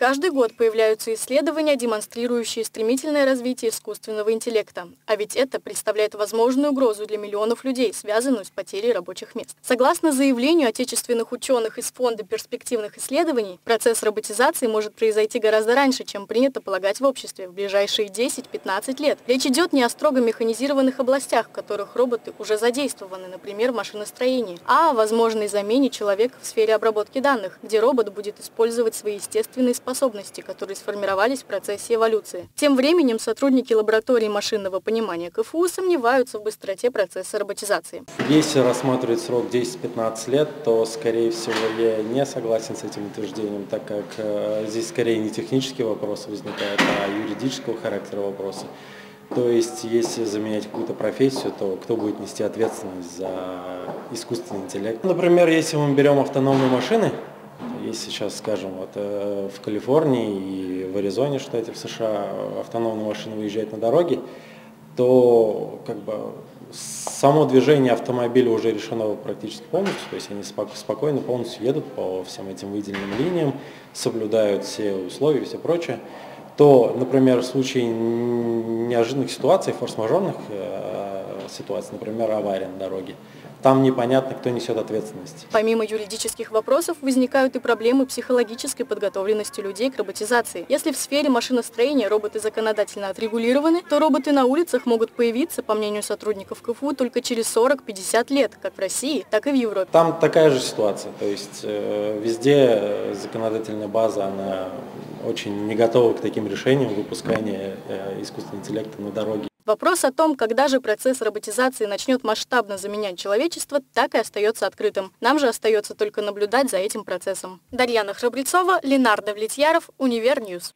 Каждый год появляются исследования, демонстрирующие стремительное развитие искусственного интеллекта. А ведь это представляет возможную угрозу для миллионов людей, связанную с потерей рабочих мест. Согласно заявлению отечественных ученых из Фонда перспективных исследований, процесс роботизации может произойти гораздо раньше, чем принято полагать в обществе, в ближайшие 10-15 лет. Речь идет не о строго механизированных областях, в которых роботы уже задействованы, например, в машиностроении, а о возможной замене человека в сфере обработки данных, где робот будет использовать свои естественные способности, которые сформировались в процессе эволюции. Тем временем сотрудники лаборатории машинного понимания КФУ сомневаются в быстроте процесса роботизации. Если рассматривать срок 10-15 лет, то, скорее всего, я не согласен с этим утверждением, так как э, здесь скорее не технические вопросы возникают, а юридического характера вопросы. То есть, если заменять какую-то профессию, то кто будет нести ответственность за искусственный интеллект? Например, если мы берем автономные машины, если сейчас, скажем, вот э, в Калифорнии и в Аризоне, штате в США, автономные машины выезжают на дороги, то как бы само движение автомобиля уже решено практически полностью, то есть они спокойно полностью едут по всем этим выделенным линиям, соблюдают все условия и все прочее. То, например, в случае неожиданных ситуаций, форс-мажорных э, ситуаций, например, авария на дороге, там непонятно, кто несет ответственность. Помимо юридических вопросов возникают и проблемы психологической подготовленности людей к роботизации. Если в сфере машиностроения роботы законодательно отрегулированы, то роботы на улицах могут появиться, по мнению сотрудников КФУ, только через 40-50 лет, как в России, так и в Европе. Там такая же ситуация, то есть э, везде законодательная база, она очень не готовы к таким решениям выпускания э, искусственного интеллекта на дороге. Вопрос о том, когда же процесс роботизации начнет масштабно заменять человечество, так и остается открытым. Нам же остается только наблюдать за этим процессом. Дарьяна Храбрецова, Ленардо Влетьяров, Универньюз.